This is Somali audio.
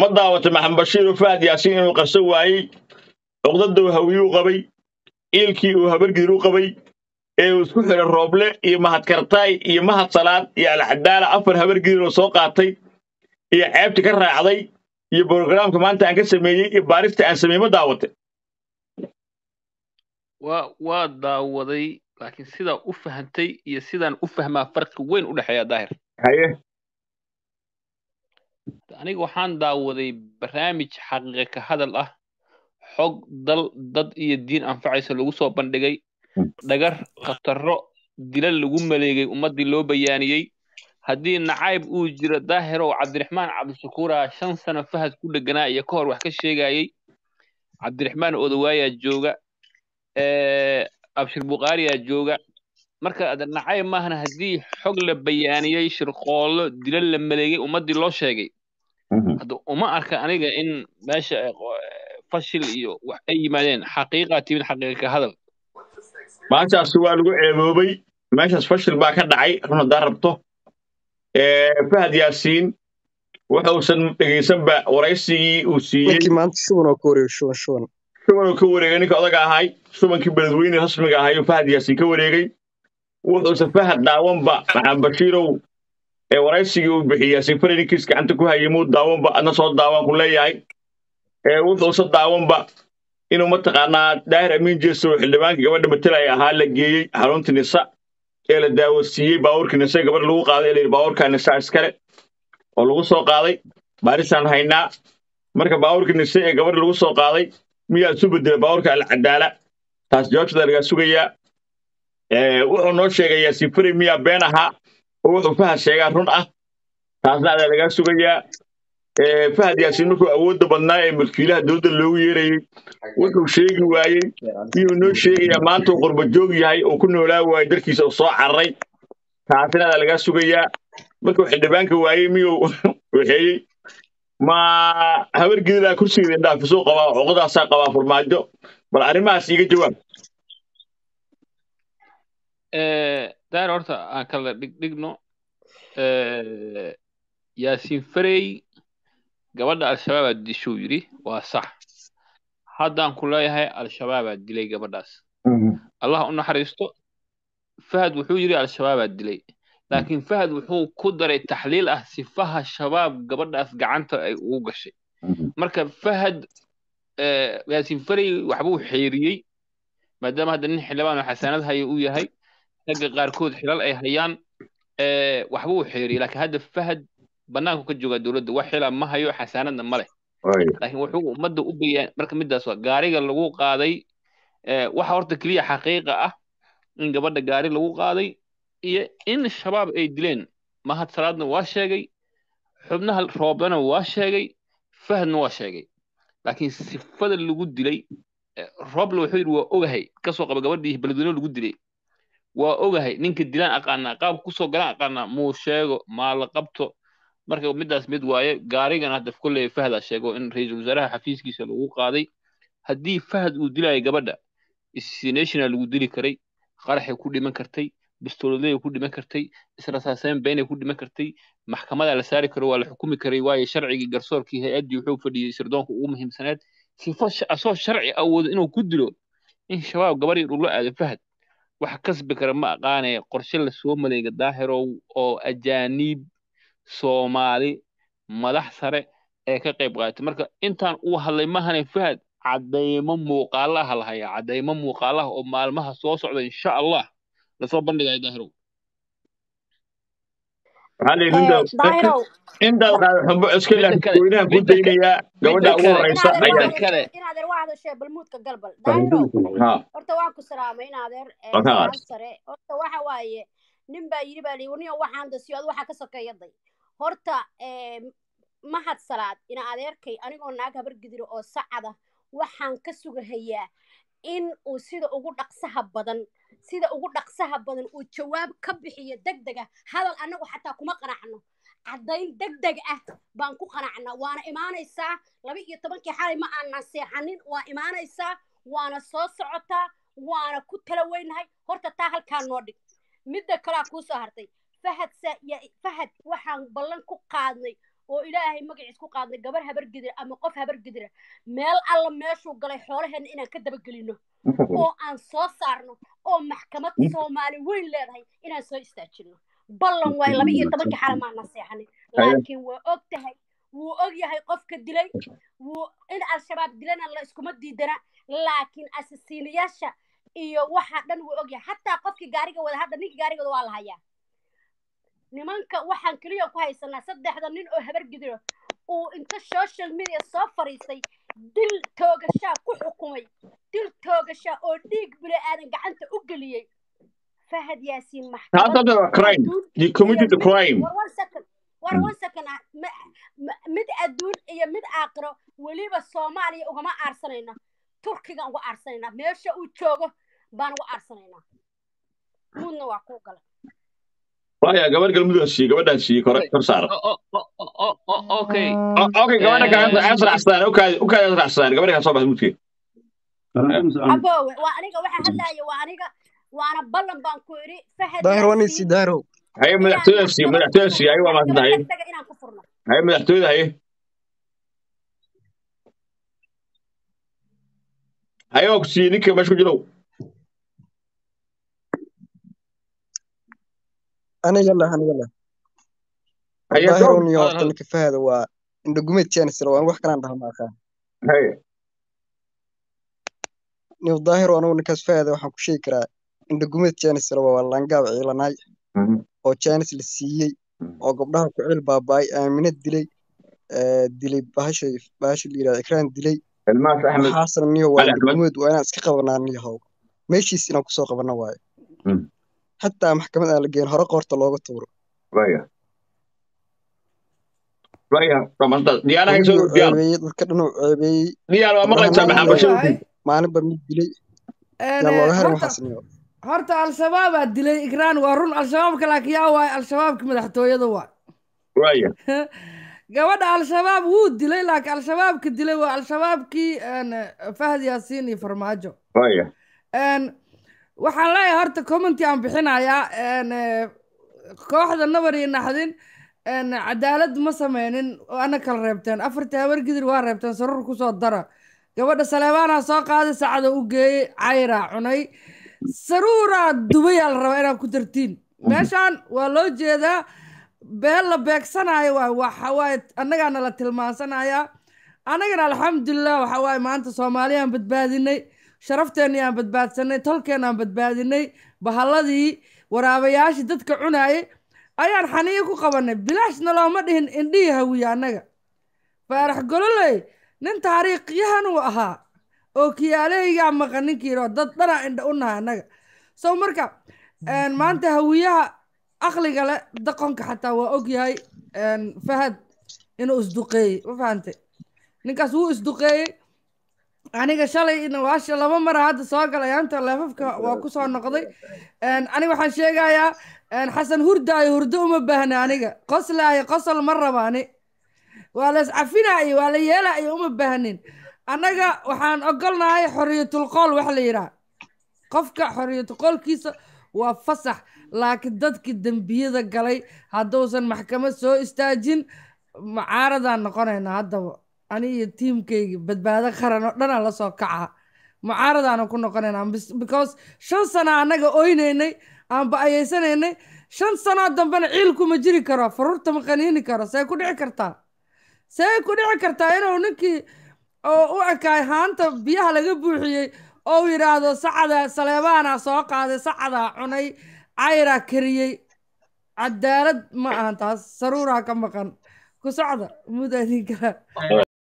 ma daawata maxamed bashiir oo fahad yaasiin inuu qarso waayey. Cuqdaduu hawiyuu qabay iilkii uu habargidir u qabay ee uu isku xiray rooble iyo mahadkartaay iyo mahad salaad iyo alcadaala afar habargidir oo soo qaatay iyo ceebti ka raacday iyo brogaraamka maanta aan ka sameeyey iyo baarista aan sameeyey ma daawate waa waa daawaday laakiin sidaa u fahantay iyo sidaan u fahmaa farqi weyn u dhexeeya daahir. Haye aniga waxaan daawaday barnaamij xaqiiqa ka hadal ah xog dal dad iyo diin anfacaysa lagu soo bandhigay dhagar khataro dilal lagu maleegay ummaddii loo bayaaniyey. Haddii nacayb uu jiro daahirow cabdiraxmaan cabdishakuura shan sano fahad ku dheganaa iyo ka hor wax ka sheegayey cabdiraxmaan odawaayaa jooga abshir bukhaariyaa jooga. Marka nacayb maahana haddii xog la bayaaniyey shirqoollo dilal la maleegay ummaddii loo sheegay hadda uma arka aniga in meesha fashil iyo wax ay yimaadeen xaqiiqaa timid xaqiiqa ka hadal maantaas waa lagu ceeboobay meeshaas fashil baa ka dhacay run haddaa rabto fahad yaasiin wuxuusan dhegaysanba waraysigii uu siiyey ninkii maanta shuban oo ka wareegay shuban shuban shuban uu ka wareegay ninka odaga ahay shubankii beledweyne rasmiga ahay oo fahad yaasiin ka wareegay wuxuusan fahad daawanba maxamed bashiirow ee waraysigii uu bixiyey yaasiin fare ninkiis gacanta ku hayay muu daawanba adna soo daawan ku leeyahay ee wuxuusan daawanba inuu mataqaanaa daahir amiin jeeso oo xildhibaankii gabadha matelaya ahaa la geeyey xarunta nisa ee la daawodsiiyey baabuurkii nise gabadh lagu qaaday ee la nisa iskale oo lagu soo qaaday baarisaan haynaa marka baabuurkii nise ee gabadh lagu soo qaaday miyaa isu bedelay baabuurka alcadaala taas jawaabtada lagaa sugayaa wuxuu noo sheegay yaasiin fari miyaa been ahaa wuxuu fahad sheegaa run ah taasna adaa lagaa sugayaa fahad yaasiin markuu awoodda badnaa ee mulkiilaha dowladda loogu yeerayey wuxuu sheegi waayey miyuu noo sheegayaa maanta uu qurba joog yahay oo ku noolaa waayey darkiisa uu soo cararay taasina adaa lagaa sugayaa markuu xildhibaanka waayey miyuu waxeeyey ma habar gidilaa kursigeeda indhaafisuu qabaa cuqadaasaa qabaa farmaajo bal arrimahaas iiga jawaab daar horta aan kala dhigdhigno yaasiin farey gabadha al-shabaabaa dishuu yidhi waa sax haddaan ku leeyahay al-shabaabaa dilay gabadhaas allah u naxariisto fahad wuxuu yidhi al-shabaabaa dilay laakiin fahad wuxuu ku daray taxliil ah sifaha shabaab gabadhaas gacanta ay ugu gashay. Marka fahad yaasiin farey waxbuu xeeriyey maadaama hadda nin xildhibaan oo xasaanad haya uu yahay ragga qaarkood xilal ay hayaan waxbuu xeeriyey laakiin hadda fahad bannaanku ka joogaa dowladda wax xila ma hayo xasaanadna ma leh. Laakiin wuxuu ummadda u bayaan marka midaas waa gaariga lagu qaaday waxa horta keliya xaqiiqa ah in gabadha gaari lagu qaaday iyo in shabaab ay dileen. Mahad salaadna waa sheegay xubnaha rooblana waa sheegay fahadna waa sheegay. Laakiin sifada lagu dilay rooble wuxuu yidhi waa ogahay. Kasoo qaba gabadhii beledweyne lagu dilay waa ogahay ninka dilaan aqaanaa qaab ku soo galaan aqaanaa muu sheego maa la qabto. Marka midaas mid waaye gaarigan hadda kolley fahdaa sheego in ra'iisul wasaaraha xafiiskiisa lagu qaaday. Haddii fahad uu dilayo gabadha isnational lagu dili karay qaraxay ku dhiman kartay bistooladey ku dhiman kartay israsaaseyn beynay ku dhiman kartay maxkamada la saari karo waa la xukumi karay waayo sharcigii garsoorkii hay'addii wuxuu fadhiyey sirdoonka ugu muhiimsaneed sifo asoo sharci awoodo inuu ku dilo in shabaab gabar yar ula aado fahad wax kasbi kara ma aqaanaya qorshe la soo maleega daahirow oo ajaaniib soomaali madax sare ee ka qayb qaadatay marka intaan uu hadlay mahane fahad caddaymo muuqaalaha lahayaa caddaymo muuqaalaha oo maalmaha soo socda insha allah la soo bandhigaya daahirow intaad qaada xumbo iska laakiin ku daynayaa gabadha ugu horeysa inaadeer waa hadashee balmuudka galbal daahirow horta waa ku salaamay inaadeer salaam sare horta waxa waaye nin baa yidhi baa liyi niyo waxaan dasiyo ad waxaa ka sokeeyaday horta mahad salaad ina adeerkay anigoo naag habar gidiro oo sacada waxaan ka sugahayaa in uu sida ugu dhaqsaha badan sida ugu dhaqsaha badan uu jawaab ka bixiyo deg deg ah hadal annagu xataa kuma qanacno caddayn deg deg ah baan ku qanacnaa waana imaanaysaa laba iyo tobankii xalay ma aanan seexanin waa imaanaysaa waana soo socotaa waana ku tala weynahay. Horta taa halkaa noo dhig. Midda kalea kuu soo hartay. Fahad fahad waxaan ballan ku qaadnay oo ilaahay magaciis ku qaadnay gabar habar gidira ama qof habar gidira meel alla meeshuu galay xoolaheenna inaan ka dabagelino. Oo aan soo saarno oo maxkamad soomaali weyn leedahay inaan soo istaajino. Ballan waay laba iyo tobankii xala maan naseexanay laakiin waa og tahay wuu og yahay qofka dilay. Wuu in al-shabaab dilana la iskuma diidana. Laakiin asasiinayaasha iyo waxa dhan wuu og yahay. Xataa qofkii gaariga wada hadda ninkii gaariga wada waa la hayaa nimanka waxaan keliya ku haysanaa saddexda nin oo habar gidiro uu inta social media soo fariistay dil toogashaa ku xukumay dil toogashaa oo dhiig bile aadan gacanta u geliyey fahad yaasiin maxkamad war one second mid adduun iyo mid aaqiro weliba soomaaliya ugama aarsanayna turkiga uga aarsanayna meesha uu joogo baan uga aarsanaynaa. Muudna waa kuu gala waya gabadh galmudug siiye kor saara okay. Okay gabadha kaa asracsaan ukaadi ukaadi asracsaan gabadha kaa soo baxda mudke abowe waa aniga waxa hadlaaya waa aniga waana ballan baan ku idhi fahad daahir waa nisi daahiro haye madaxtooyada siiye madaxtooyada siiye haye waa maasanta haye inaan ku furno haye madaxtooyada haye haye waa ku siiye ninka meesha ku jirow aniga lah aniga lah haye daahiro niyo horta ninka fahada waa indhagumeed chancellor waan wax kalaan dhaha ma aqaan niyo daahiro anigu ninkaas fahada waxaan ku sheegi karaa indhagumeed chancellor waa langaab ciilanaay oo janis la siiyey oo gabdhaha ku cil baaba'ay aamina dilay dilay bahasha bahasha la yidhahda ikraan dilay waxaasna niyo waa indhagumeed waa inaan iska qabanaa niyahow meeshiis inaan ku soo qabana waayo. Xataa maxkamad aan la geyn hore qoorta looga tuuro. Dadka dhan ceebeeyey Waay. maalinba mid dilay. Looga harin horta- al-shabaabaa dilay ikraan waa run al-shabaabka laakiin yaa waay al-shabaabka madaxtooyada waa. Waya gabadha al-shabaab wuu dilay laakiin al-shabaabka dilay waa al-shabaabkii fahad yaasiin iyo farmaajo waxaan leeyahay horta commenti aan bixinayaa eh, kooxda nabar iyo naxdin cadaalad ma sameynin ana kala reebteen. Afartii habar gidir waa reebteen sarur ku soo dara. Gabadha saleebaanaa soo qaaday sacda u geeyey cayraa cunay. Saruuraa dubayaa la rabaa inaad ku dartiin. Meeshaan waa loo jeedaa beel la beegsanayo waay waxa waaye annagaana la tilmaansanayaa. Annagana alxamdulilah waxa waaye maanta soomaaliyaan badbaadinay sharafteenni aan badbaadsanay tolkeenna aan badbaadinay bahalladii waraabayaashii dadka cunaayay ayaan xaniyo ku qabanay. Bilaashna looma dhihin indhihii hawiye annaga. Faarax gololey nin taariikhyahan uu ahaa oo kiyaalahaygaa maqan ninkiiro dad dhanaa indha u nahay annaga. So marka maanta hawiyaha aqliga leh daqonka xataa waa og yahay een, fahad inuu isduqeeyey ma fahantay ninkaas wuu isduqeeyey aniga shalay in waasha laba mara hadda soo galay anta leefafka waa ku soo noqday. Aniga waxaan sheegayaa xasan hurdaayo hurdo uma baahna aniga. Qoslaayo qosol ma rabaani. Waa la iscafinaayo waa la yeelaayo uma baahnin. Annaga waxaan ogolnahay xoriyatul qool wax la yidhaah qofka xoriyatul qoolkiisa waa fasax laakiin dadkii dembiyada galay hadduusan maxkamad soo istaajin mucaaradaan noqonaynaa haddaba ani iyo tiimkayga badbaado qaran oo dhanaa la soo kaca. Mucaaradaana ku noqonaynaa? Because shan sana annaga oynaynay aan ba'ayeysanaynay shan sanoo dambena ciilku ma jiri karo faruurta ma qaniini karo. See ku dhici kartaa? See ku dhici kartaa inuu ninkii oo u ekaay haanta biyaha laga buuxiyey oo yidhaahdo sacada saleebaana soo qaaday sacadaa cunay cayraa kariyey cadaalad ma ahan taas saruuraa ka maqan. Ku socda mudaadin kala